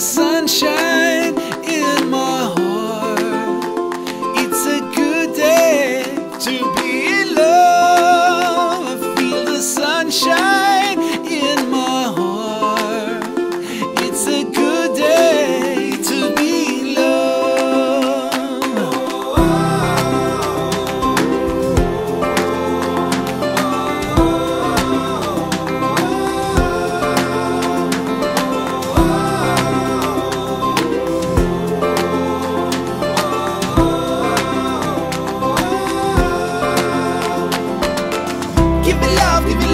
sunshine.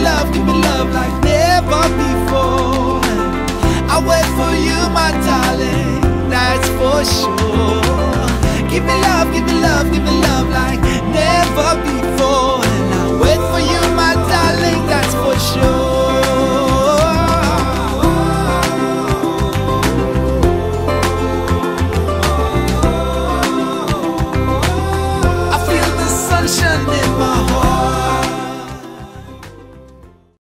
Love, give me love like never before. I wait for you, my darling, that's for sure. Give me love, give me love, give me love like.